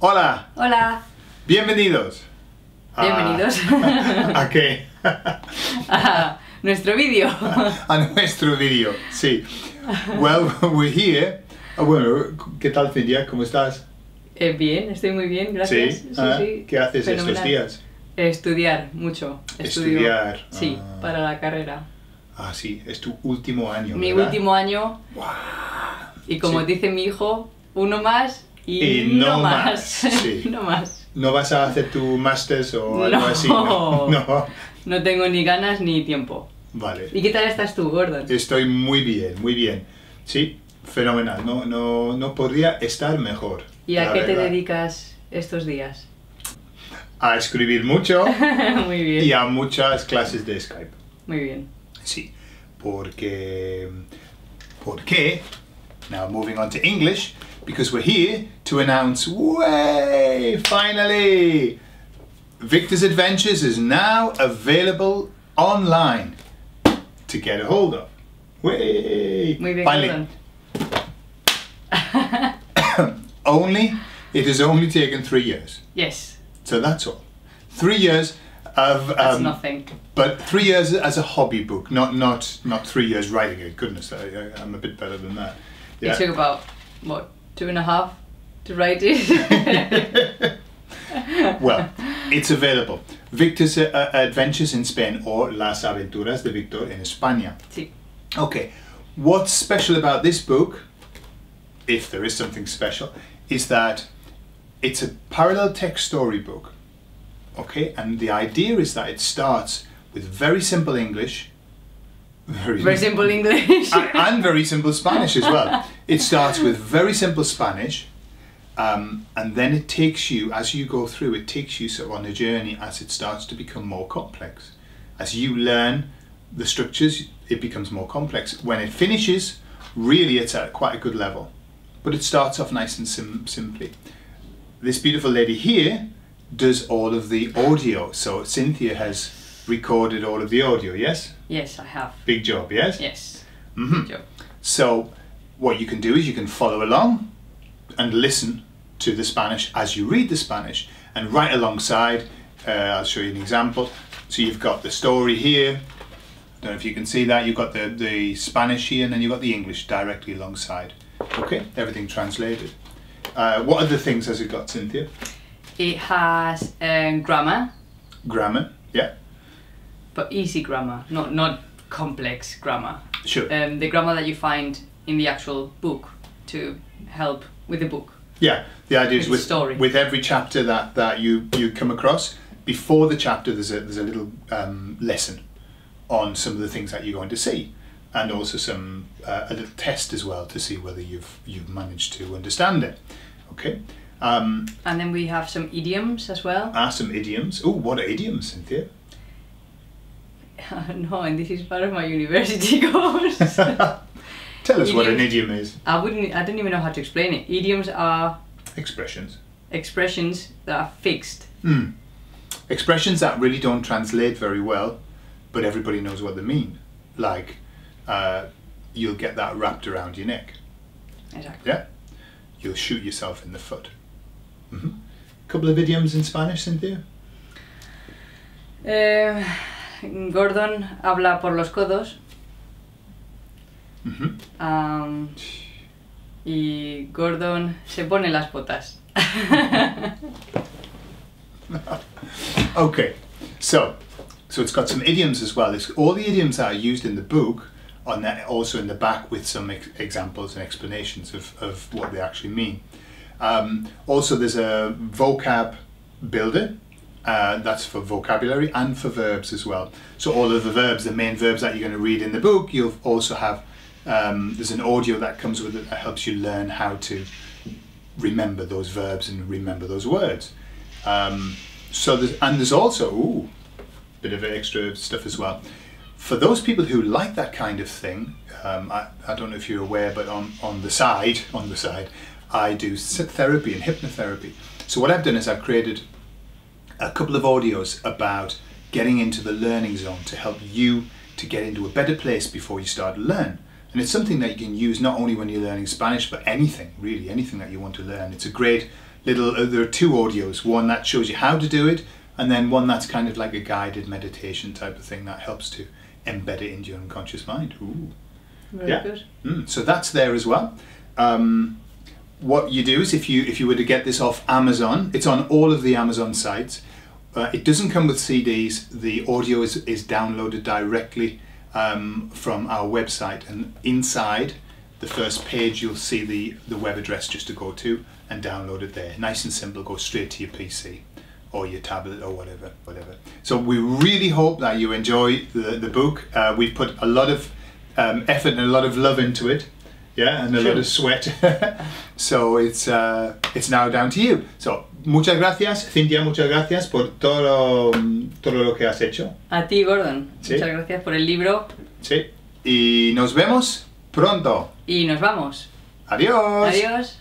Hola, Hola, bienvenidos. a- bienvenidos ¿A qué? a nuestro vídeo. A nuestro vídeo, sí. Well, we're here. Ah, bueno, ¿qué tal, Cintia? ¿Cómo estás? Eh, bien, estoy muy bien, gracias. Sí. Ah, ¿Qué haces estos Fenomenal. días? Estudiar mucho. Estudio- Estudiar, Sí, ah. para la carrera. Ah, sí, es tu último año. Mi ¿verdad? último año y como Sí. dice mi hijo, uno más y, Y no no más, más. sí. no más. ¿No vas a hacer tu máster o algo No. así? No. no. No tengo ni ganas ni tiempo. Vale. ¿Y qué tal estás tú, Gordon? Estoy muy bien, muy bien. Sí, fenomenal. No, no, no podría estar mejor. ¿Y a qué te verdad. dedicas estos días? A escribir mucho muy bien. y a muchas clases de Skype. Muy bien. Sí, porque... ¿Por qué? Now moving on to English, because we're here to announce, way, finally, Victor's Adventures is now available online to get a hold of. Way! Finally, only, it has only taken three years. Yes, So that's all. Three years of... that's um, nothing. But three years as a hobby book, not not not three years writing it. Goodness, I, I, I'm a bit better than that. It took about, what, two and a half to write it? well, it's available. Victor's uh, Adventures in Spain or Las Aventuras de Victor in España. sí. Okay, what's special about this book, if there is something special, is that it's a parallel text storybook. Okay, and the idea is that it starts with very simple English, very, Very simple English. and, and very simple Spanish as well. It starts with very simple Spanish, um, and then it takes you, as you go through, it takes you sort of on a journey as it starts to become more complex. As you learn the structures, it becomes more complex. When it finishes, really it's at quite a good level, but it starts off nice and sim- simply. This beautiful lady here does all of the audio, so Cynthia has recorded all of the audio, yes? yes, I have. Big job, yes? Yes. Mhm. Job. So, what you can do is you can follow along and listen to the Spanish as you read the Spanish, and right alongside, uh, I'll show you an example. So, you've got the story here. I don't know if you can see that. You've got the, the Spanish here, and then you've got the English directly alongside. Okay, everything translated. Uh, what other things has it got, Cynthia? It has um, grammar, Grammar, yeah, but easy grammar, not not complex grammar. sure. Um, the grammar that you find in the actual book to help with the book. Yeah, the idea is with story. with every chapter that, that you, you come across, before the chapter there's a there's a little um, lesson on some of the things that you're going to see, and also some uh, a little test as well to see whether you've you've managed to understand it. Okay, um, And then we have some idioms as well. are some idioms. Oh, what are idioms, Cynthia? no, and this is part of my university course. Tell us what an idiom is. I wouldn't. I don't even know how to explain it. Idioms are Expressions. expressions that are fixed. Hmm. Expressions that really don't translate very well, but everybody knows what they mean. Like, uh, you'll get that wrapped around your neck. Exactly. Yeah? You'll shoot yourself in the foot. hmm Couple of idioms in Spanish, Cynthia? Eh, Gordon habla por los codos. hmm am, y Gordon se pone las botas. Okay, so so it's got some idioms as well. It's, all the idioms that are used in the book are na- also in the back with some ex- examples and explanations of, of what they actually mean. Um, also, there's a vocab builder. Uh, that's for vocabulary and for verbs as well. So all of the verbs, the main verbs that you're going to read in the book, you'll also have. Um, there's an audio that comes with it that helps you learn how to remember those verbs and remember those words. Um, so there's, and there's also ooh, bit of extra stuff as well. For those people who like that kind of thing, um, I, I don't know if you're aware, but on, on the side, on the side, I do therapy and hypnotherapy. So what I've done is I've created a couple of audios about getting into the learning zone to help you to get into a better place before you start to learn. And it's something that you can use not only when you're learning Spanish, but anything, really, anything that you want to learn. It's a great little. Uh, there are two audios. One that shows you how to do it, and then one that's kind of like a guided meditation type of thing that helps to embed it into your unconscious mind. Ooh. Very Yeah. good. Mm, so that's there as well. Um, what you do is if you if you were to get this off Amazon, it's on all of the Amazon sites. Uh, it doesn't come with CDs. The audio is, is downloaded directly um, from our website, and inside the first page you'll see the the web address just to go to and download it there. Nice and simple. Go straight to your PC or your tablet or whatever, whatever. So we really hope that you enjoy the the book. Uh, we've put a lot of um, effort and a lot of love into it, yeah, and a lot Sure. of sweat. so it's uh, it's now down to you. So muchas gracias, Cynthia, muchas gracias por todo todo lo que has hecho. A ti, Gordon. Sí. Muchas gracias por el libro Sí. Y nos vemos pronto. y nos vamos. Adiós. Adiós.